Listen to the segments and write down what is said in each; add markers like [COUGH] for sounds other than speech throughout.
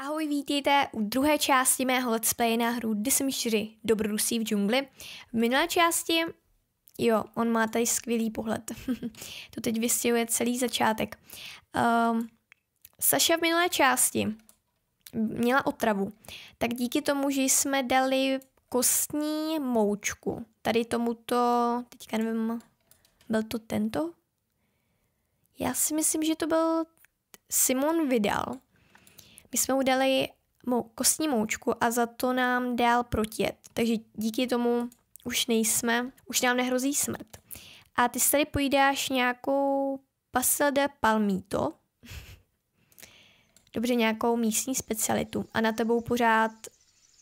Ahoj, vítejte u druhé části mého let's play na hru Sims 4 Dobrodružství v džungli. V minulé části, jo, on má tady skvělý pohled. [LAUGHS] to teď vystihuje celý začátek. Um, Saša v minulé části měla otravu, tak díky tomu, že jsme dali kostní moučku, tady tomuto, teďka nevím, byl to tento? Já si myslím, že to byl Simon Vidal, my jsme mu dali mou, kostní moučku a za to nám dal protět. Takže díky tomu už nejsme, už nám nehrozí smrt. A ty si tady pojídáš nějakou pastel de palmito, [LAUGHS] dobře nějakou místní specialitu a na tebou pořád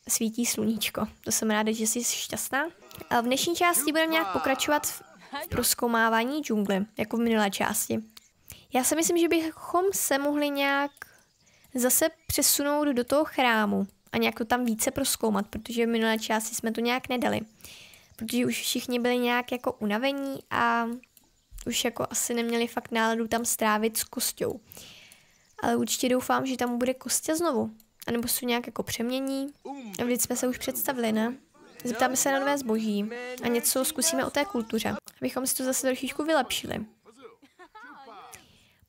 svítí sluníčko. To jsem ráda, že jsi šťastná. A v dnešní části budeme nějak pokračovat v, v proskoumávání džungly, jako v minulé části. Já si myslím, že bychom se mohli nějak zase přesunout do toho chrámu a nějak to tam více proskoumat, protože v minulé části jsme to nějak nedali. Protože už všichni byli nějak jako unavení a už jako asi neměli fakt náladu tam strávit s kostou. Ale určitě doufám, že tam bude kostě znovu. A nebo se nějak jako přemění. Vždyť jsme se už představili, ne? Zeptáme se na nové zboží a něco zkusíme o té kultuře, abychom si to zase trošičku vylepšili.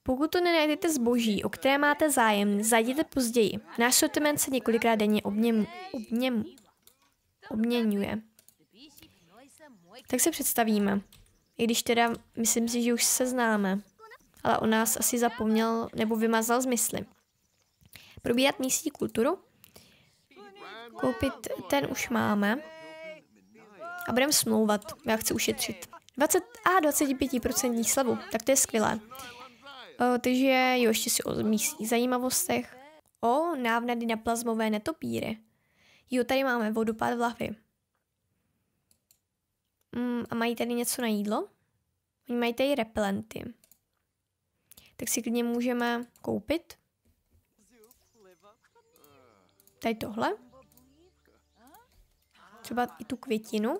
Pokud to nenajdete zboží, o které máte zájem, zajděte později. Náš sortiment se několikrát denně obněm, obněm, obměňuje. Tak se představíme. I když teda myslím si, že už se známe. Ale on nás asi zapomněl nebo vymazal z mysli. Probírat místní kulturu. Koupit ten už máme. A budeme smlouvat. Já chci ušetřit. 20 a 25% slavu. Tak to je skvělé. Takže jo, ještě si o místních zajímavostech. O, návnady na plazmové netopíry. Jo, tady máme vodopád v lahvi. Mm, a mají tady něco na jídlo? Oni mají tady repelenty. Tak si klidně můžeme koupit. Tady tohle. Třeba i tu květinu.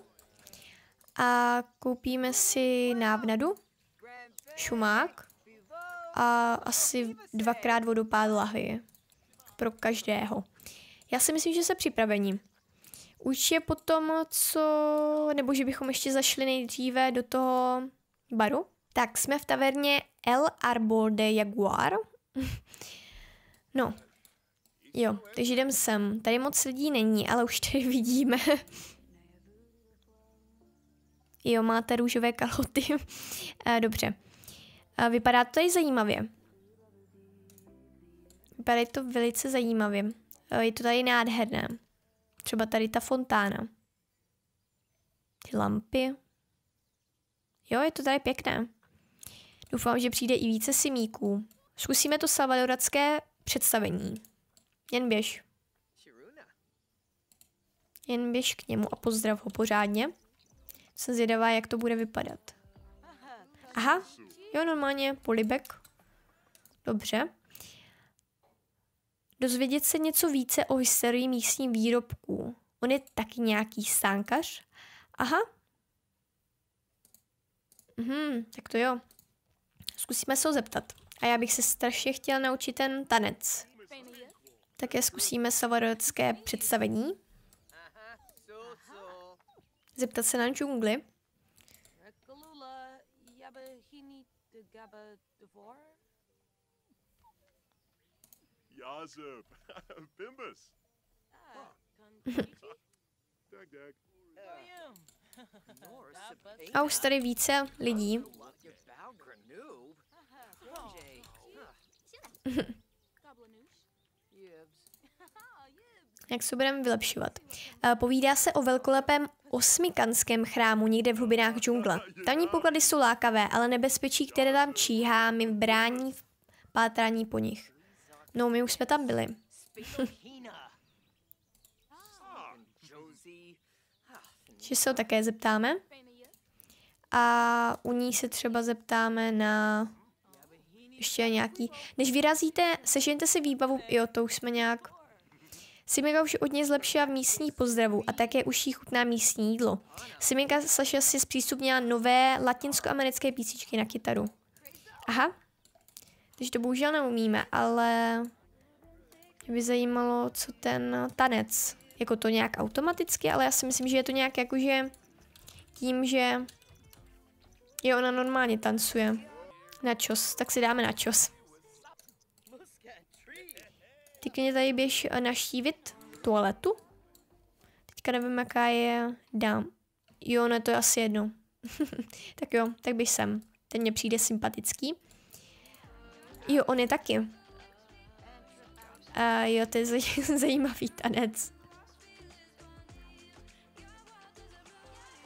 A koupíme si návnadu. Šumák a asi dvakrát vodopád lahvy pro každého. Já si myslím, že se připravení. Už je potom, co, nebo že bychom ještě zašli nejdříve do toho baru. Tak jsme v taverně El Arbor de Jaguar. [LAUGHS] no, jo, takže jdem sem. Tady moc lidí není, ale už tady [LAUGHS] vidíme. jo, máte růžové kalhoty. [LAUGHS] Eh, dobře. Vypadá to tady zajímavě. Vypadá to velice zajímavě. Je to tady nádherné. Třeba tady ta fontána. Ty lampy. Jo, je to tady pěkné. Doufám, že přijde i více simíků. Zkusíme to salvadoracké představení. Jen běž. Jen běž k němu a pozdrav ho pořádně. Jsem zvědavá, jak to bude vypadat. Aha, Jo, normálně polibek. Dobře. Dozvědět se něco více o historii místních výrobků. On je taky nějaký stánkař. Aha. Mhm, tak to jo. Zkusíme se ho zeptat. A já bych se strašně chtěla naučit ten tanec. Také zkusíme savarodské představení. Zeptat se na džungli. Gabba Devor? Yazub, Bimbus. Ah. [LAUGHS] [LAUGHS] A už tady více lidí. [LAUGHS] Jak se budeme vylepšovat? Povídá se o velkolepém osmikanském chrámu někde v hlubinách džungle. Tamní poklady jsou lákavé, ale nebezpečí, které tam číhá, mi brání v pátrání po nich. No, my už jsme tam byli. [LAUGHS] že se ho také zeptáme. A u ní se třeba zeptáme na ještě nějaký... Než vyrazíte, sežeňte si výbavu, jo, to už jsme nějak Simika už od něj zlepšila v místní pozdravu a také už jí chutná místní jídlo. Simika Saša si zpřístupnila nové latinskoamerické písničky na kytaru. Aha, takže to bohužel neumíme, ale Mě by zajímalo, co ten tanec. Jako to nějak automaticky, ale já si myslím, že je to nějak jakože tím, že je ona normálně tancuje. Na čos, tak si dáme na čos. Teď mě tady běž naštívit toaletu. Teďka nevím, jaká je dám. Jo, ne, to je asi jedno. [LAUGHS] tak jo, tak bych sem. Ten mě přijde sympatický. Jo, on je taky. A jo, to je zaj- [LAUGHS] zajímavý tanec.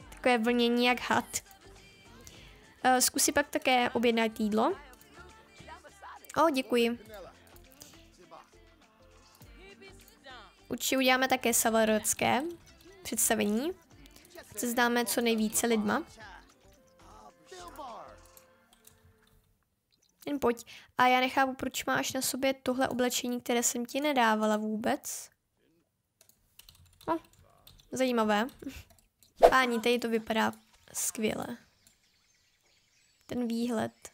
Takové vlnění jak had. Uh, zkusí pak také objednat jídlo. O, děkuji. Určitě uděláme také savarodské představení. Se zdáme co nejvíce lidma. Jen pojď. A já nechápu, proč máš na sobě tohle oblečení, které jsem ti nedávala vůbec. No, zajímavé. Páni, tady to vypadá skvěle. Ten výhled.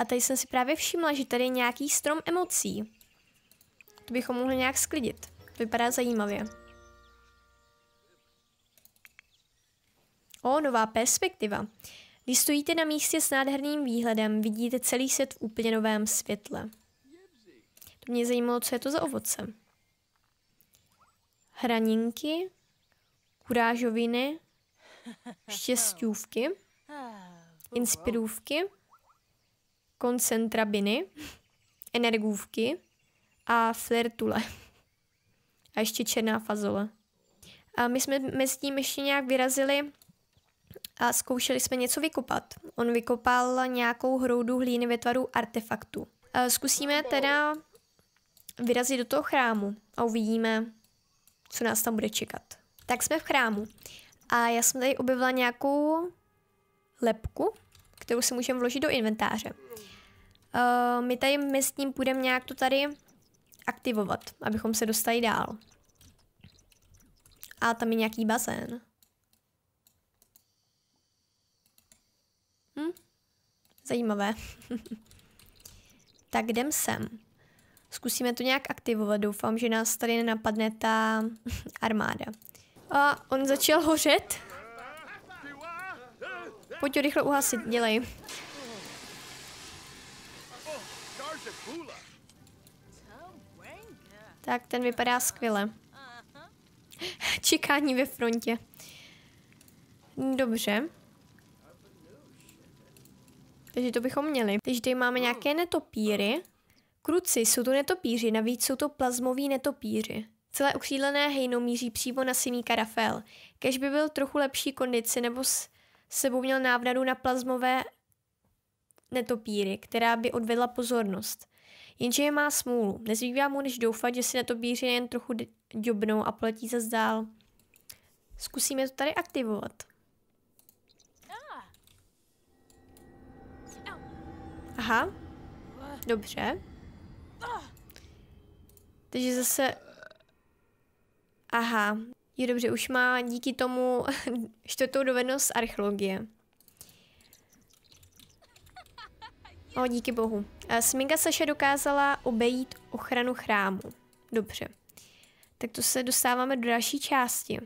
A tady jsem si právě všimla, že tady je nějaký strom emocí. To bychom mohli nějak sklidit. To vypadá zajímavě. O, nová perspektiva. Když stojíte na místě s nádherným výhledem, vidíte celý svět v úplně novém světle. To mě zajímalo, co je to za ovoce. Hraninky, kurážoviny, štěstůvky, inspirůvky, koncentrabiny, energůvky a flirtule. A ještě černá fazole. A my jsme mezi tím ještě nějak vyrazili a zkoušeli jsme něco vykopat. On vykopal nějakou hroudu hlíny ve tvaru artefaktu. A zkusíme teda vyrazit do toho chrámu a uvidíme, co nás tam bude čekat. Tak jsme v chrámu a já jsem tady objevila nějakou lepku, kterou si můžeme vložit do inventáře. Uh, my tady mezi tím půjdeme nějak to tady aktivovat, abychom se dostali dál. A tam je nějaký bazén. Hm? Zajímavé. [LAUGHS] tak jdem sem. Zkusíme to nějak aktivovat. Doufám, že nás tady nenapadne ta [LAUGHS] armáda. A on začal hořet. Pojď ho rychle uhasit, dělej. Tak ten vypadá skvěle. [LAUGHS] Čekání ve frontě. Dobře. Takže to bychom měli. Takže tady máme nějaké netopíry. Kruci, jsou to netopíři, navíc jsou to plazmoví netopíři. Celé ukřídlené hejno míří přímo na Simíka Rafael. Kež by byl trochu lepší kondici nebo s sebou měl návnadu na plazmové netopíry, která by odvedla pozornost. Jenže je má smůlu. Nezbývá mu než doufat, že si netopíři jen trochu dňobnou a poletí za dál. Zkusíme to tady aktivovat. Aha. Dobře. Takže zase... Aha. Je dobře, už má díky tomu [LAUGHS] čtvrtou dovednost archeologie. O, díky bohu. Sminka Saša dokázala obejít ochranu chrámu. Dobře. Tak to se dostáváme do další části.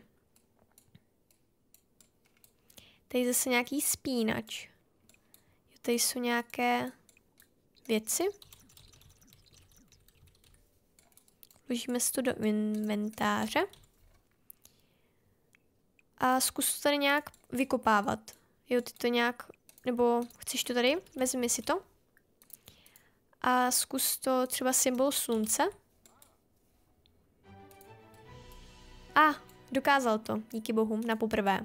Tady zase nějaký spínač. Jo, tady jsou nějaké věci. Vložíme si to do inventáře. A zkus to tady nějak vykopávat. Jo, ty to nějak, nebo chceš to tady? Vezmi si to. A zkus to třeba symbol slunce. A, ah, dokázal to, díky bohu, na poprvé.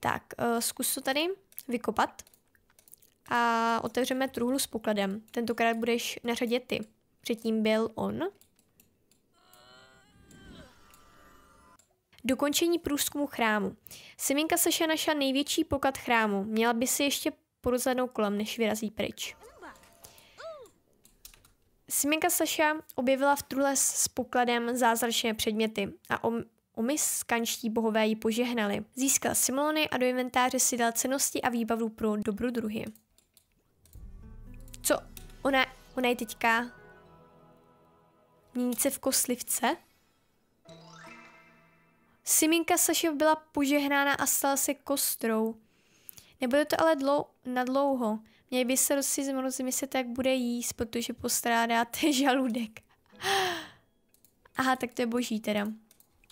Tak, uh, zkus to tady vykopat a otevřeme truhlu s pokladem. Tentokrát budeš na řadě ty. Předtím byl on. Dokončení průzkumu chrámu. Seminka Saša našla největší poklad chrámu. Měla by si ještě porozhlednout kolem, než vyrazí pryč. Siminka Saša objevila v truhle s pokladem zázračné předměty a om, omyskanští bohové ji požehnali. Získal simulony a do inventáře si dal cenosti a výbavu pro dobrodruhy. Co? Ona, ona je teďka měnit se v koslivce? Siminka Saše byla požehnána a stala se kostrou. Nebude to ale dlou, na dlouho. Měli by se si zmrozit, jak bude jíst, protože postrádáte [LAUGHS] žaludek. Aha, tak to je boží teda.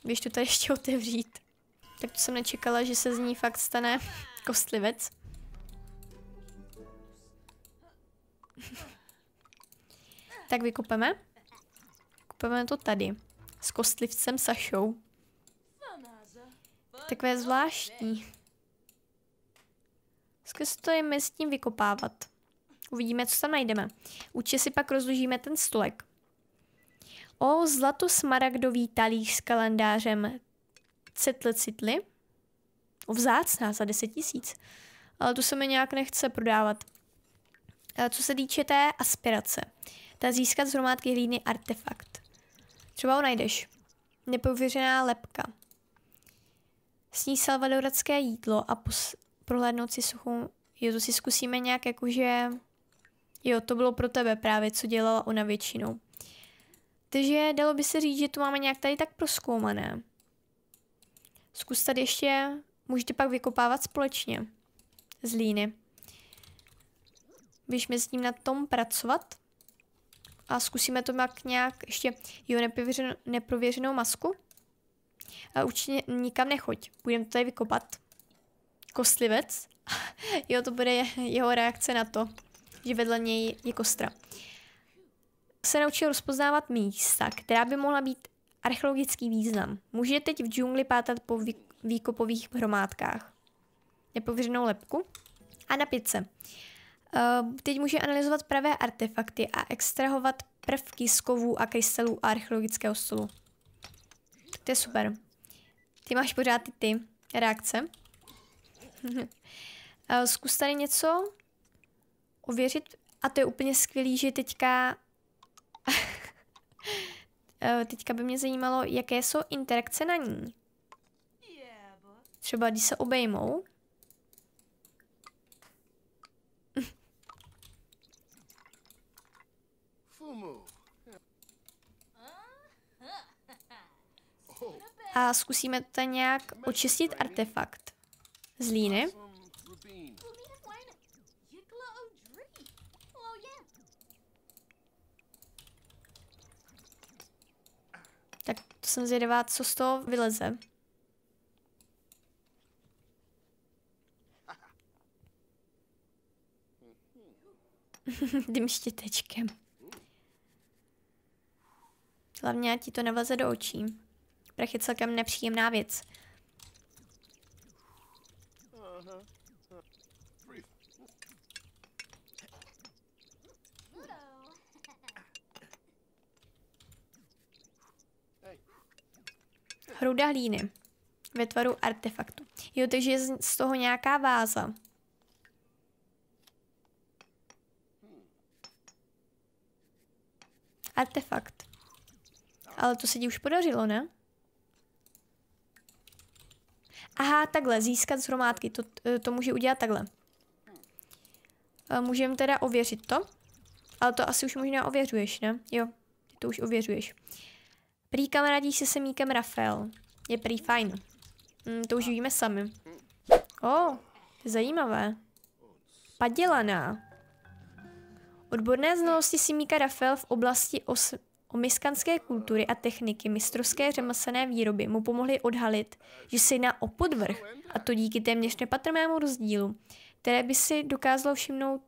Běž to tady ještě otevřít. Tak to jsem nečekala, že se z ní fakt stane [LAUGHS] kostlivec. tak vykupeme. Kupeme to tady. S kostlivcem Sašou. Takové zvláštní. Zkus to je mezi tím vykopávat. Uvidíme, co tam najdeme. Určitě si pak rozložíme ten stolek. O zlato-smaragdový talíř s kalendářem Citli Citli. O vzácná za 10 tisíc. Ale to se mi nějak nechce prodávat. A co se týče té aspirace. Ta získat z hromádky hlíny artefakt. Třeba ho najdeš. Nepověřená lepka. Sní salvadoracké jídlo a pos- prohlédnout si suchou... Jo, to si zkusíme nějak jakože... Jo, to bylo pro tebe právě, co dělala ona většinou. Takže dalo by se říct, že to máme nějak tady tak proskoumané. Zkus tady ještě, můžete pak vykopávat společně z líny. Běžme s ním na tom pracovat a zkusíme to nějak ještě, jo, neprověřenou, neprověřenou masku. A určitě nikam nechoď, budeme to tady vykopat. Kostlivec. [LAUGHS] jo, to bude jeho reakce na to, že vedle něj je kostra se naučil rozpoznávat místa, která by mohla být archeologický význam. Může teď v džungli pátat po výkopových hromádkách. Nepověřenou lepku. A na pětce. Uh, teď může analyzovat pravé artefakty a extrahovat prvky z kovů a krystalů archeologického stolu. To je super. Ty máš pořád ty, ty reakce. uh, [LAUGHS] zkus tady něco ověřit. A to je úplně skvělý, že teďka [LAUGHS] Eh, teďka by mě zajímalo, jaké jsou interakce na ní. Třeba když se obejmou. A zkusíme to nějak očistit artefakt z líny. To jsem zvědavá, co z toho vyleze. [LAUGHS] Tím štětečkem. Hlavně ti to nevleze do očí. Prach je celkem nepříjemná věc. Hruda hlíny ve tvaru artefaktu. Jo, takže je z toho nějaká váza. Artefakt. Ale to se ti už podařilo, ne? Aha, takhle, získat z hromádky. To, to může udělat takhle. Můžeme teda ověřit to. Ale to asi už možná ověřuješ, ne? Jo, ty to už ověřuješ. Prý kamarádí se semíkem Rafael. Je prý fajn. Mm, to už víme sami. O, oh, zajímavé. Padělaná. Odborné znalosti Simíka Rafael v oblasti os omiskanské kultury a techniky mistrovské řemeslné výroby mu pomohly odhalit, že se jedná o podvrh, a to díky téměř nepatrnému rozdílu, které by si dokázalo všimnout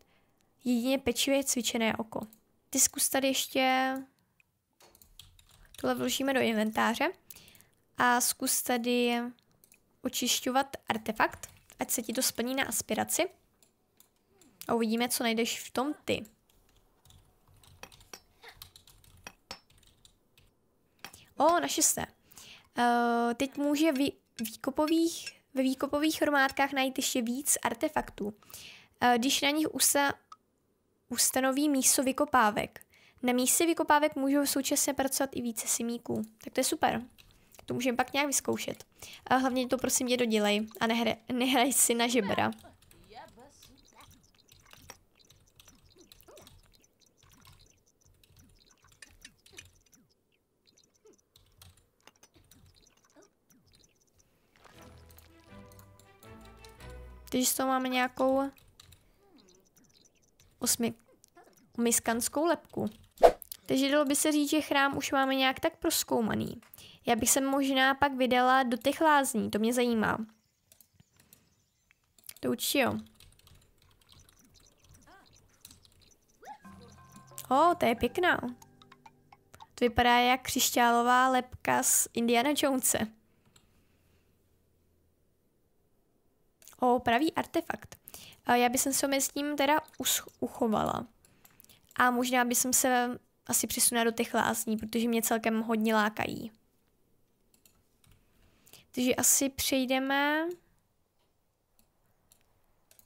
jedině pečivě cvičené oko. Ty zkus tady ještě Tohle vložíme do inventáře a zkus tady očišťovat artefakt, ať se ti to splní na aspiraci. A uvidíme, co najdeš v tom ty. O, na šesté. Uh, teď může vy, výkopových, ve výkopových hromádkách najít ještě víc artefaktů. Uh, když na nich usa, ustanoví místo vykopávek, na místě vykopávek můžou současně pracovat i více simíků. Tak to je super. To můžeme pak nějak vyzkoušet. A hlavně to prosím tě dodělej a [LAUGHS] nehraj si na žebra. Z toho máme nějakou osmi, miskanskou lepku. Takže dalo by se říct, že chrám už máme nějak tak proskoumaný. Já bych se možná pak vydala do těch lázní, to mě zajímá. To určitě jo. O, to je pěkná. To vypadá jak křišťálová lepka z Indiana Jonese. O, pravý artefakt. Já bych se mezi tím teda uchovala. A možná bych se asi přesunula do těch lázní, protože mě celkem hodně lákají. Takže asi přejdeme.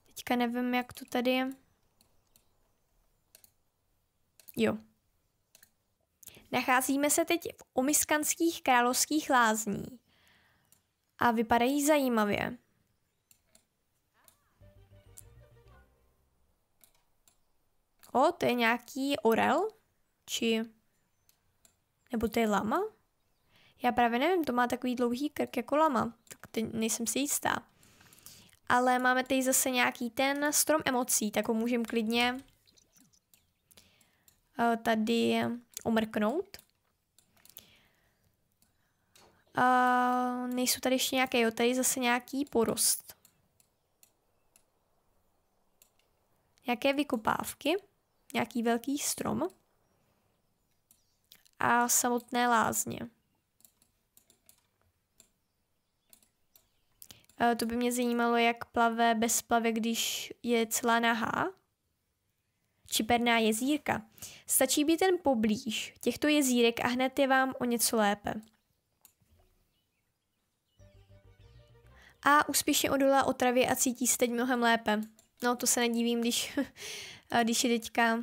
Teďka nevím, jak to tady je. Jo. Nacházíme se teď v omiskanských královských lázní. A vypadají zajímavě. O, to je nějaký orel? Či... Nebo to je lama? Já právě nevím, to má takový dlouhý krk jako lama, tak teď nejsem si jistá. Ale máme tady zase nějaký ten strom emocí, tak ho můžeme klidně uh, tady omrknout. Uh, nejsou tady ještě nějaké, jo, tady zase nějaký porost. Nějaké vykopávky, nějaký velký strom a samotné lázně. Uh, to by mě zajímalo, jak plave bez plave, když je celá nahá. Čiperná jezírka. Stačí být ten poblíž těchto jezírek a hned je vám o něco lépe. A úspěšně odolá otravě a cítí se teď mnohem lépe. No to se nedivím, když, [LAUGHS] když je teďka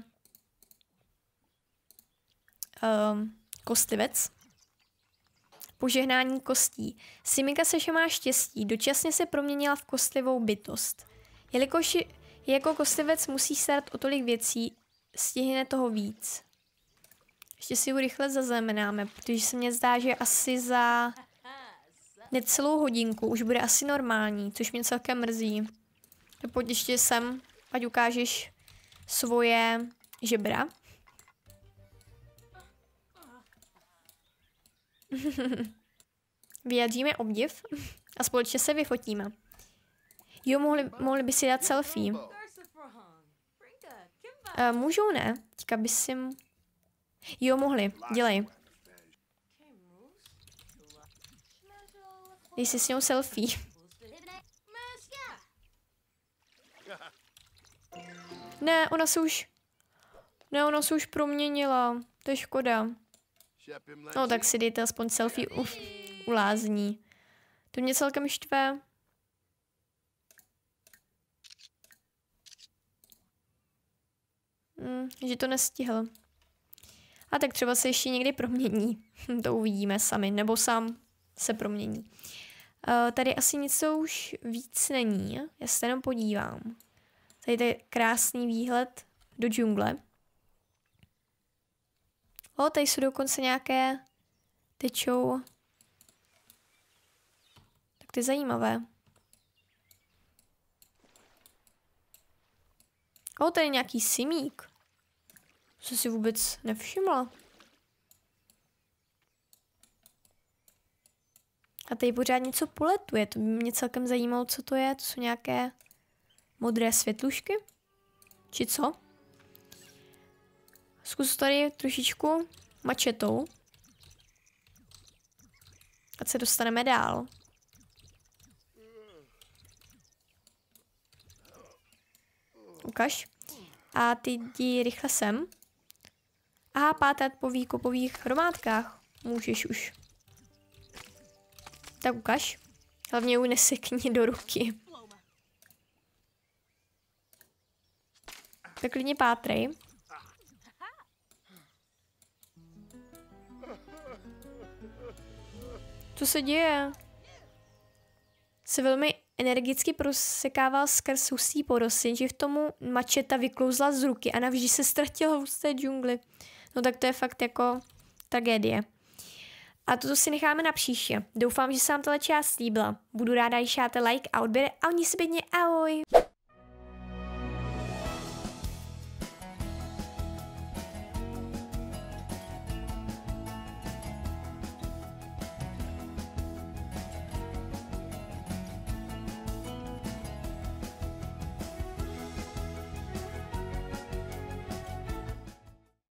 um, kostlivec. Požehnání kostí. Simika se má štěstí, dočasně se proměnila v kostlivou bytost. Jelikož jako kostlivec musí starat o tolik věcí, stihne toho víc. Ještě si ho rychle zaznamenáme, protože se mně zdá, že asi za necelou hodinku už bude asi normální, což mě celkem mrzí. Pojď ještě sem, ať ukážeš svoje žebra. [LAUGHS] Vyjadříme obdiv a společně se vyfotíme. Jo, mohli, mohli by si dát selfie. Uh, můžou ne? Teďka by si... Jo, mohli. Dělej. Dej si s ňou selfie. Ne, ona se už... Ne, ona se už proměnila. To je škoda. No tak si dejte aspoň selfie u, u lázní. To mě celkem štve. Hmm, že to nestihl. A tak třeba se ještě někdy promění. to uvidíme sami, nebo sám se promění. Uh, tady asi něco už víc není. Já se jenom podívám. Tady je krásný výhled do džungle. O, tady jsou dokonce nějaké tečou. Tak je zajímavé. O, tady je nějaký simík. Co si vůbec nevšimla. A tady pořád něco poletuje. To by mě celkem zajímalo, co to je. To jsou nějaké modré světlušky? Či co? Zkus tady trošičku mačetou. Ať se dostaneme dál. Ukaž. A ty jdi rychle sem. A pátat po výkopových hromádkách. Můžeš už. Tak ukaž. Hlavně ju nesekni do ruky. Tak klidně pátrej. Co se děje? Se velmi energicky prosekával skrz hustý porosy, že v tomu mačeta vyklouzla z ruky a navždy se ztratila v husté džungli. No tak to je fakt jako tragédie. A toto si necháme na příště. Doufám, že se vám tato část líbila. Budu ráda, když dáte like a odběr a oni si bědně ahoj.